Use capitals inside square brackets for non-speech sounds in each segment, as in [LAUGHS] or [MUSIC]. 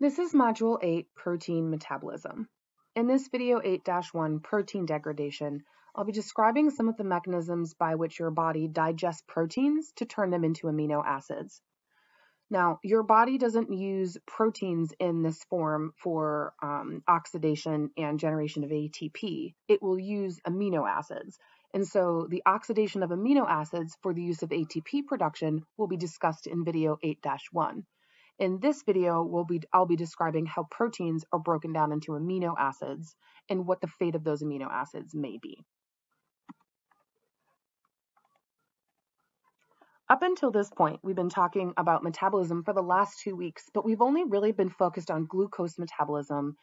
This is Module 8, Protein Metabolism. In this video 8-1, Protein Degradation, I'll be describing some of the mechanisms by which your body digests proteins to turn them into amino acids. Now, your body doesn't use proteins in this form for um, oxidation and generation of ATP. It will use amino acids. And so the oxidation of amino acids for the use of ATP production will be discussed in video 8-1. In this video, we'll be, I'll be describing how proteins are broken down into amino acids and what the fate of those amino acids may be. Up until this point, we've been talking about metabolism for the last two weeks, but we've only really been focused on glucose metabolism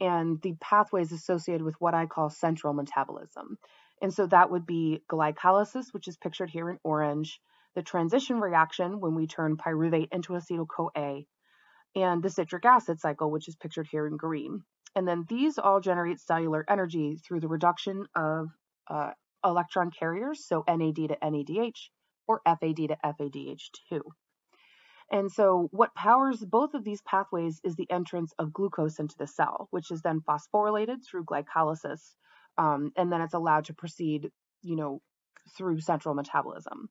and the pathways associated with what I call central metabolism. And so that would be glycolysis, which is pictured here in orange, the transition reaction when we turn pyruvate into acetyl-CoA, and the citric acid cycle, which is pictured here in green. And then these all generate cellular energy through the reduction of uh, electron carriers, so NAD to NADH or FAD to FADH2. And so what powers both of these pathways is the entrance of glucose into the cell, which is then phosphorylated through glycolysis, um, and then it's allowed to proceed, you know, through central metabolism.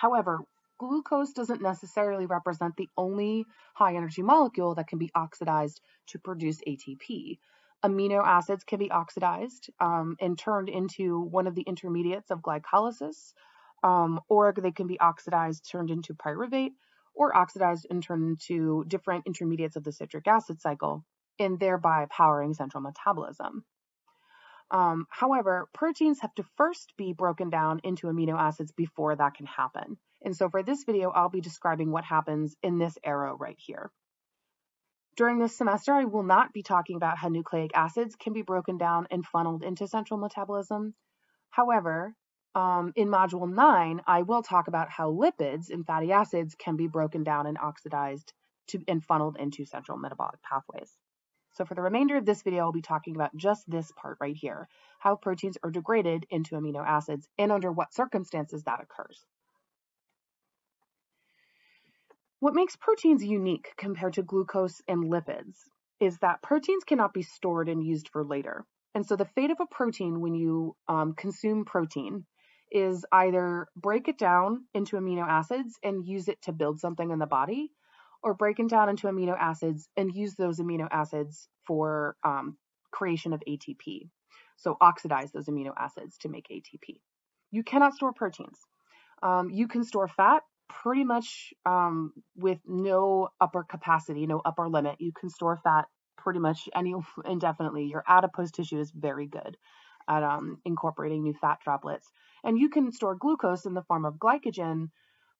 However, glucose doesn't necessarily represent the only high energy molecule that can be oxidized to produce ATP. Amino acids can be oxidized um, and turned into one of the intermediates of glycolysis, um, or they can be oxidized, turned into pyruvate, or oxidized and turned into different intermediates of the citric acid cycle, and thereby powering central metabolism. Um, however, proteins have to first be broken down into amino acids before that can happen. And so for this video, I'll be describing what happens in this arrow right here. During this semester, I will not be talking about how nucleic acids can be broken down and funneled into central metabolism. However, um, in Module 9, I will talk about how lipids and fatty acids can be broken down and oxidized to, and funneled into central metabolic pathways. So for the remainder of this video, I'll be talking about just this part right here, how proteins are degraded into amino acids and under what circumstances that occurs. What makes proteins unique compared to glucose and lipids is that proteins cannot be stored and used for later. And so the fate of a protein when you um, consume protein is either break it down into amino acids and use it to build something in the body, or break it down into amino acids and use those amino acids for um, creation of ATP. So oxidize those amino acids to make ATP. You cannot store proteins. Um, you can store fat pretty much um, with no upper capacity, no upper limit. You can store fat pretty much any [LAUGHS] indefinitely. Your adipose tissue is very good at um, incorporating new fat droplets. And you can store glucose in the form of glycogen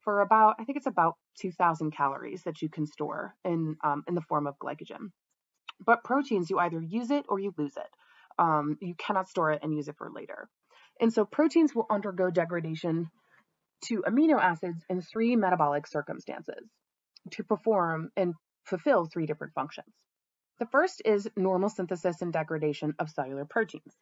for about, I think it's about 2,000 calories that you can store in, um, in the form of glycogen. But proteins, you either use it or you lose it. Um, you cannot store it and use it for later. And so proteins will undergo degradation to amino acids in three metabolic circumstances to perform and fulfill three different functions. The first is normal synthesis and degradation of cellular proteins.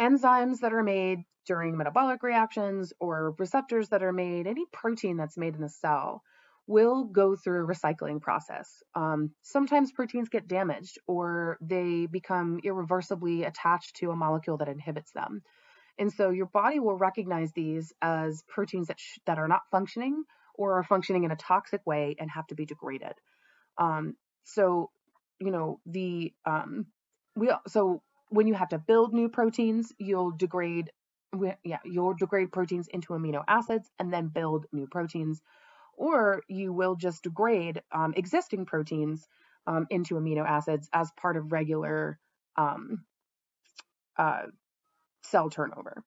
Enzymes that are made during metabolic reactions or receptors that are made, any protein that's made in a cell will go through a recycling process. Um, sometimes proteins get damaged or they become irreversibly attached to a molecule that inhibits them. And so your body will recognize these as proteins that, that are not functioning or are functioning in a toxic way and have to be degraded. Um, so, you know, the, um, we, so when you have to build new proteins, you'll degrade, yeah, you'll degrade proteins into amino acids and then build new proteins or you will just degrade um, existing proteins um, into amino acids as part of regular um, uh, cell turnover.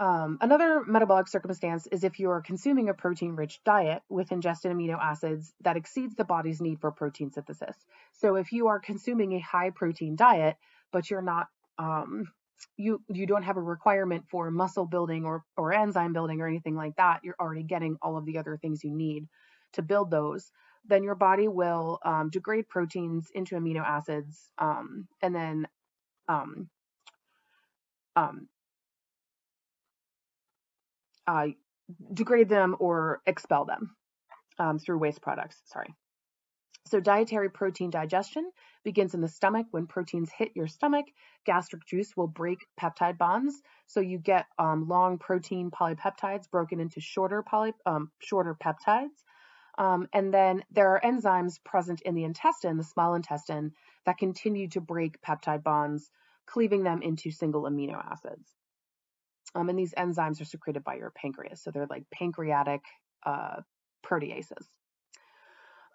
Um, another metabolic circumstance is if you're consuming a protein rich diet with ingested amino acids that exceeds the body's need for protein synthesis. So if you are consuming a high protein diet, but you're not um, you you don't have a requirement for muscle building or or enzyme building or anything like that you're already getting all of the other things you need to build those then your body will um, degrade proteins into amino acids um, and then um, um uh, degrade them or expel them um, through waste products. Sorry. So dietary protein digestion begins in the stomach. When proteins hit your stomach, gastric juice will break peptide bonds. So you get um, long protein polypeptides broken into shorter poly, um, shorter peptides. Um, and then there are enzymes present in the intestine, the small intestine, that continue to break peptide bonds, cleaving them into single amino acids. Um, and these enzymes are secreted by your pancreas. So they're like pancreatic uh, proteases.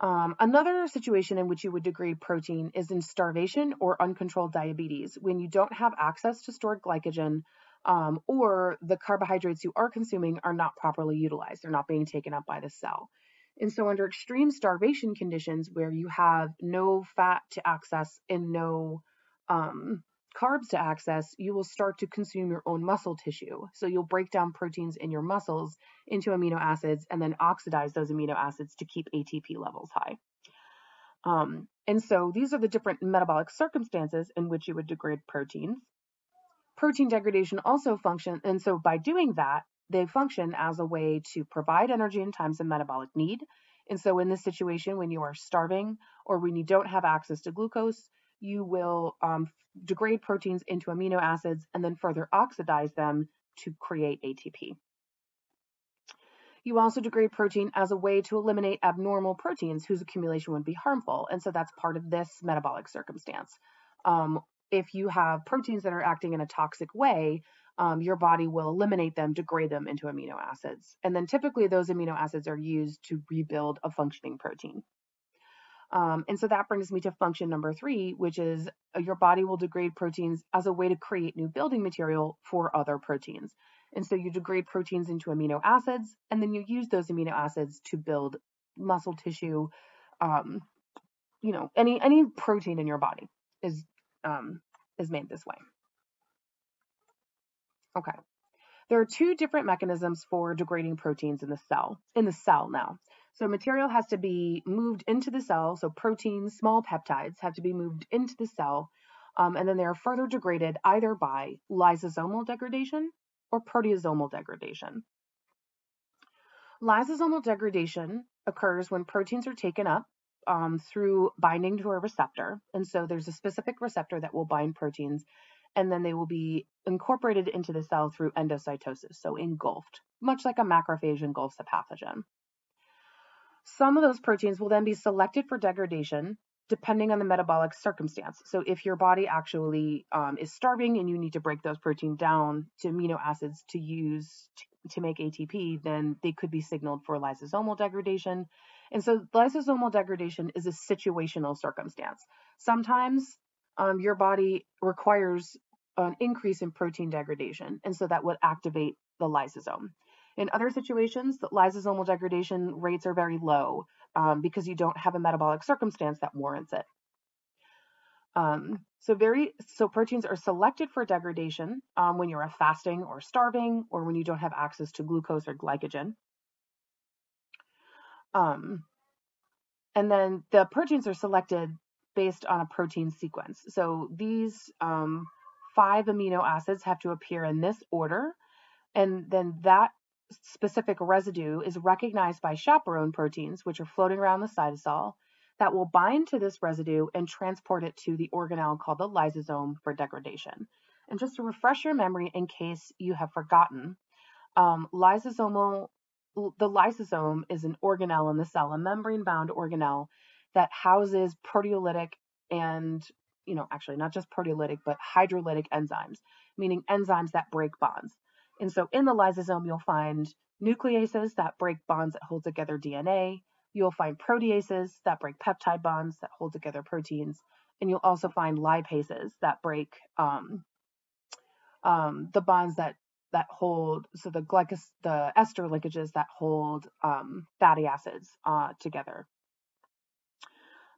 Um, another situation in which you would degrade protein is in starvation or uncontrolled diabetes, when you don't have access to stored glycogen um, or the carbohydrates you are consuming are not properly utilized. They're not being taken up by the cell. And so, under extreme starvation conditions where you have no fat to access and no um, carbs to access, you will start to consume your own muscle tissue. So you'll break down proteins in your muscles into amino acids and then oxidize those amino acids to keep ATP levels high. Um, and so these are the different metabolic circumstances in which you would degrade proteins. Protein degradation also function, and so by doing that, they function as a way to provide energy in times of metabolic need. And so in this situation, when you are starving or when you don't have access to glucose, you will um, degrade proteins into amino acids and then further oxidize them to create ATP. You also degrade protein as a way to eliminate abnormal proteins whose accumulation would be harmful. And so that's part of this metabolic circumstance. Um, if you have proteins that are acting in a toxic way, um, your body will eliminate them, degrade them into amino acids. And then typically those amino acids are used to rebuild a functioning protein. Um, and so that brings me to function number three, which is uh, your body will degrade proteins as a way to create new building material for other proteins. And so you degrade proteins into amino acids, and then you use those amino acids to build muscle tissue. Um, you know, any any protein in your body is um, is made this way. Okay. There are two different mechanisms for degrading proteins in the cell. In the cell now. So material has to be moved into the cell. So proteins, small peptides have to be moved into the cell. Um, and then they are further degraded either by lysosomal degradation or proteasomal degradation. Lysosomal degradation occurs when proteins are taken up um, through binding to a receptor. And so there's a specific receptor that will bind proteins, and then they will be incorporated into the cell through endocytosis, so engulfed, much like a macrophage engulfs a pathogen. Some of those proteins will then be selected for degradation depending on the metabolic circumstance. So if your body actually um, is starving and you need to break those proteins down to amino acids to use to, to make ATP, then they could be signaled for lysosomal degradation. And so lysosomal degradation is a situational circumstance. Sometimes um, your body requires an increase in protein degradation, and so that would activate the lysosome. In other situations, lysosomal degradation rates are very low um, because you don't have a metabolic circumstance that warrants it. Um, so very so proteins are selected for degradation um, when you're fasting or starving, or when you don't have access to glucose or glycogen. Um, and then the proteins are selected based on a protein sequence. So these um, five amino acids have to appear in this order, and then that specific residue is recognized by chaperone proteins, which are floating around the cytosol, that will bind to this residue and transport it to the organelle called the lysosome for degradation. And just to refresh your memory in case you have forgotten, um, lysosomal the lysosome is an organelle in the cell, a membrane-bound organelle that houses proteolytic and, you know, actually not just proteolytic, but hydrolytic enzymes, meaning enzymes that break bonds. And so in the lysosome, you'll find nucleases that break bonds that hold together DNA. You'll find proteases that break peptide bonds that hold together proteins. And you'll also find lipases that break um, um, the bonds that that hold so the glycos the ester linkages that hold um, fatty acids uh, together.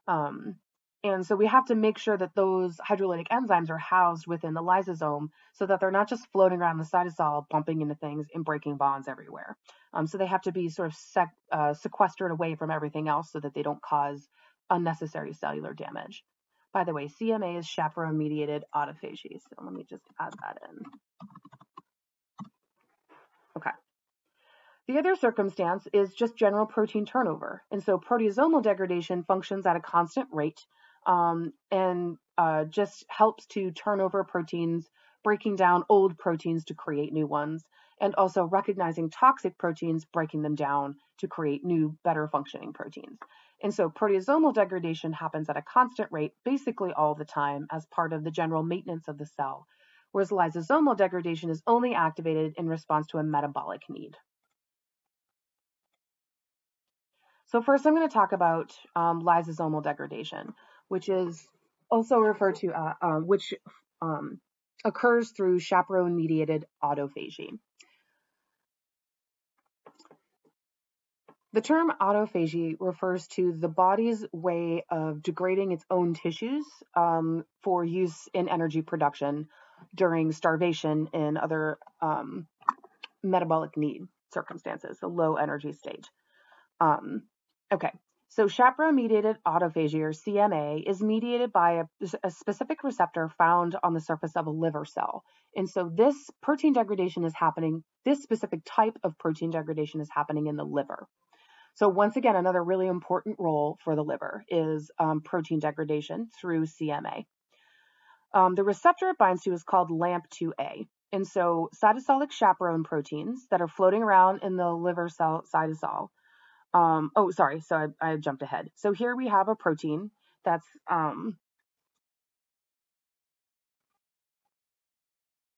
Um, and so we have to make sure that those hydrolytic enzymes are housed within the lysosome so that they're not just floating around the cytosol, bumping into things and breaking bonds everywhere. Um, so they have to be sort of sec, uh, sequestered away from everything else so that they don't cause unnecessary cellular damage. By the way, CMA is chaperone mediated autophagy. So let me just add that in. Okay. The other circumstance is just general protein turnover. And so proteasomal degradation functions at a constant rate um, and uh, just helps to turn over proteins, breaking down old proteins to create new ones, and also recognizing toxic proteins, breaking them down to create new, better functioning proteins. And so proteasomal degradation happens at a constant rate basically all the time as part of the general maintenance of the cell, whereas lysosomal degradation is only activated in response to a metabolic need. So first I'm going to talk about um, lysosomal degradation, which is also referred to, uh, uh, which um, occurs through chaperone-mediated autophagy. The term autophagy refers to the body's way of degrading its own tissues um, for use in energy production during starvation and other um, metabolic need circumstances, a low energy state. Um, okay, so chaperone-mediated autophagy, or CMA, is mediated by a, a, specific receptor found on the surface of a liver cell. And so this protein degradation is happening, this specific type of protein degradation is happening in the liver. So once again, another really important role for the liver is um, protein degradation through CMA. Um, the receptor it binds to is called LAMP2A. And so cytosolic chaperone proteins that are floating around in the liver cell cytosol. Um, oh, sorry, so I, I, jumped ahead. So here we have a protein that's um,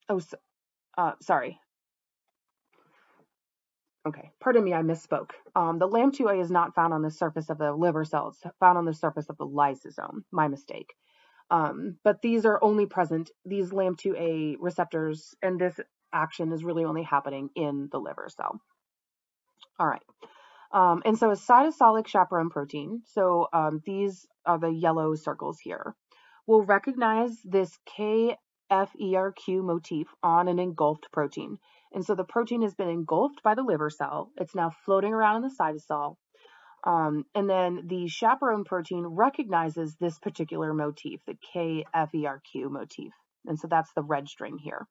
oh, so, uh, sorry, Okay, pardon me, I misspoke. Um, the LAMP2A is not found on the surface of the liver cells, found on the surface of the lysosome. My mistake. Um, but these are only present, these LAMP2A receptors, and this action is really only happening in the liver cell. All right. Um, and so a cytosolic chaperone protein, so um, these are the yellow circles here, will recognize this KFERQ motif on an engulfed protein. And so the protein has been engulfed by the liver cell. It's now floating around in the cytosol. Um, and then the chaperone protein recognizes this particular motif, the KFERQ motif. And so that's the red string here.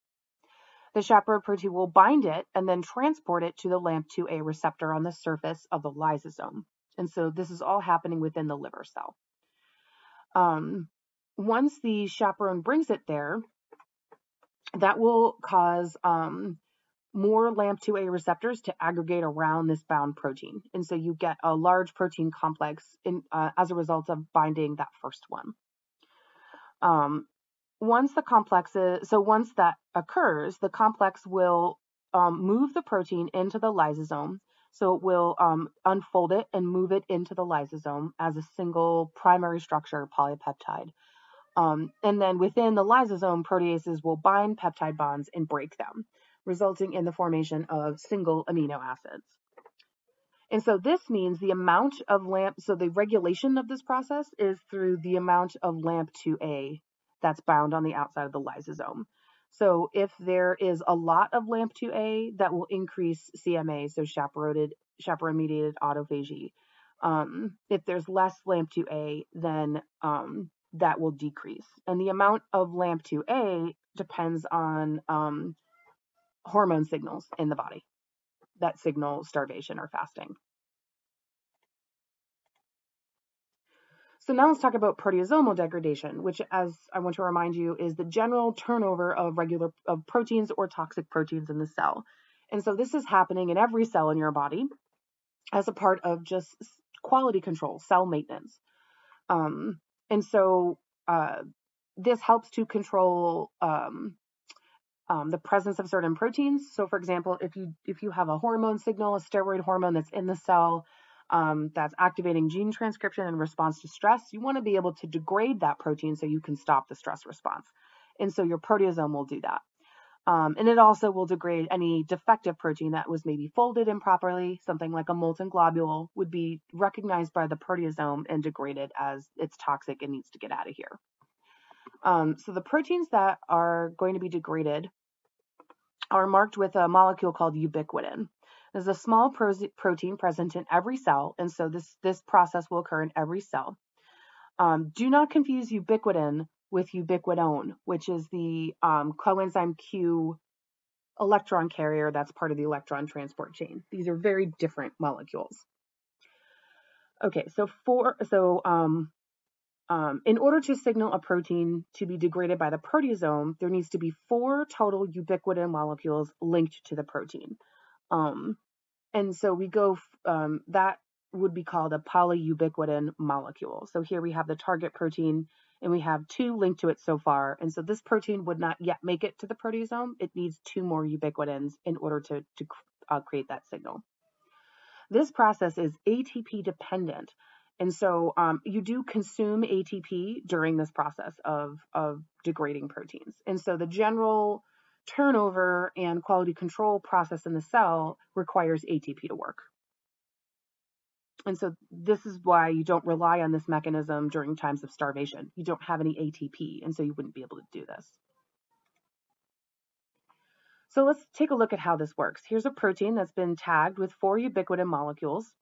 The chaperone protein will bind it and then transport it to the LAMP2A receptor on the surface of the lysosome. And so this is all happening within the liver cell. Um, once the chaperone brings it there, that will cause um, more LAMP2A receptors to aggregate around this bound protein. And so you get a large protein complex in, uh, as a result of binding that first one. Um, once the complex is, so once that occurs, the complex will um, move the protein into the lysosome. So it will um, unfold it and move it into the lysosome as a single primary structure polypeptide. Um, and then within the lysosome, proteases will bind peptide bonds and break them resulting in the formation of single amino acids. And so this means the amount of LAMP, so the regulation of this process is through the amount of LAMP2A that's bound on the outside of the lysosome. So if there is a lot of LAMP2A, that will increase CMA, so chaperoned, chaperone-mediated autophagy. Um, if there's less LAMP2A, then um, that will decrease. And the amount of LAMP2A depends on um, hormone signals in the body that signal starvation or fasting. So now let's talk about proteasomal degradation, which as I want to remind you is the general turnover of regular of proteins or toxic proteins in the cell. And so this is happening in every cell in your body as a part of just quality control, cell maintenance. Um, and so uh, this helps to control um, um, the presence of certain proteins. So, for example, if you if you have a hormone signal, a steroid hormone that's in the cell um, that's activating gene transcription in response to stress, you want to be able to degrade that protein so you can stop the stress response. And so your proteasome will do that. Um, and it also will degrade any defective protein that was maybe folded improperly. Something like a molten globule would be recognized by the proteasome and degraded as it's toxic and needs to get out of here. Um, so the proteins that are going to be degraded are marked with a molecule called ubiquitin. There's a small protein present in every cell, and so this, this process will occur in every cell. Um, do not confuse ubiquitin with ubiquinone, which is the um, coenzyme Q electron carrier that's part of the electron transport chain. These are very different molecules. Okay, so for so um, um, in order to signal a protein to be degraded by the proteasome, there needs to be four total ubiquitin molecules linked to the protein. Um, and so we go, um, that would be called a polyubiquitin molecule. So here we have the target protein and we have two linked to it so far. And so this protein would not yet make it to the proteasome. It needs two more ubiquitins in order to, to uh, create that signal. This process is ATP dependent. And so um, you do consume ATP during this process of, of degrading proteins. And so the general turnover and quality control process in the cell requires ATP to work. And so this is why you don't rely on this mechanism during times of starvation. You don't have any ATP, and so you wouldn't be able to do this. So let's take a look at how this works. Here's a protein that's been tagged with four ubiquitin molecules.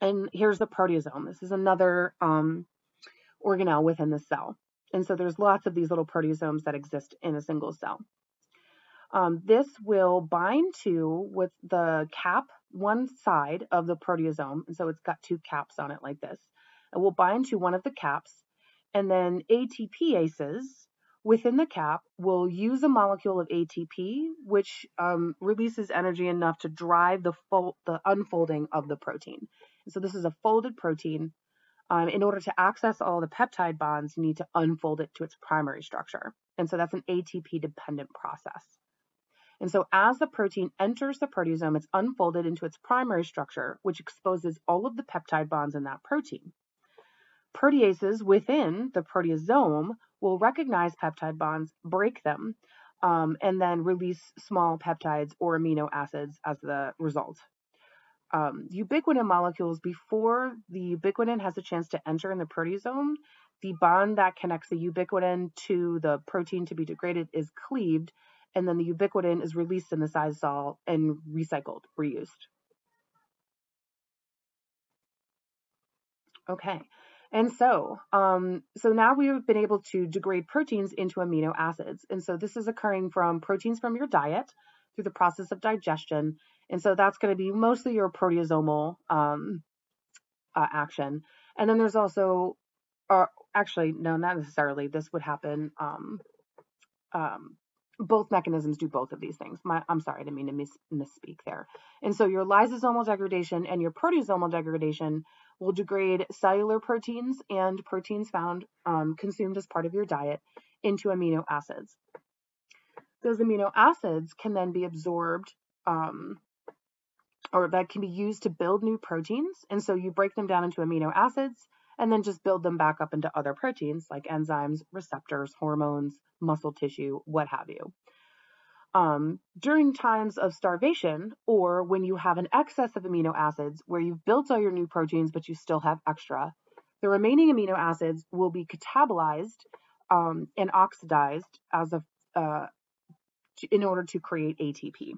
And here's the proteasome. This is another um, organelle within the cell. And so there's lots of these little proteasomes that exist in a single cell. Um, this will bind to with the cap one side of the proteasome, and so it's got two caps on it like this. It will bind to one of the caps, and then ATPases within the cap will use a molecule of ATP, which um, releases energy enough to drive the, the unfolding of the protein. And so this is a folded protein. Um, in order to access all the peptide bonds, you need to unfold it to its primary structure. And so that's an ATP dependent process. And so as the protein enters the proteasome, it's unfolded into its primary structure, which exposes all of the peptide bonds in that protein. Proteases within the proteasome will recognize peptide bonds, break them, um, and then release small peptides or amino acids as the result. Um, ubiquitin molecules, before the ubiquitin has a chance to enter in the proteasome, the bond that connects the ubiquitin to the protein to be degraded is cleaved, and then the ubiquitin is released in the cytosol and recycled, reused. Okay, and so, um, so now we've been able to degrade proteins into amino acids. And so this is occurring from proteins from your diet through the process of digestion. And so that's going to be mostly your proteasomal um, uh, action. And then there's also, uh, actually, no, not necessarily. This would happen um, um, both mechanisms do both of these things. My, I'm sorry, I didn't mean to mis, misspeak there. And so your lysosomal degradation and your proteasomal degradation will degrade cellular proteins and proteins found um, consumed as part of your diet into amino acids. Those amino acids can then be absorbed um, or that can be used to build new proteins. And so you break them down into amino acids and then just build them back up into other proteins like enzymes, receptors, hormones, muscle tissue, what have you. Um, during times of starvation or when you have an excess of amino acids where you've built all your new proteins but you still have extra, the remaining amino acids will be catabolized um, and oxidized as a uh, in order to create ATP.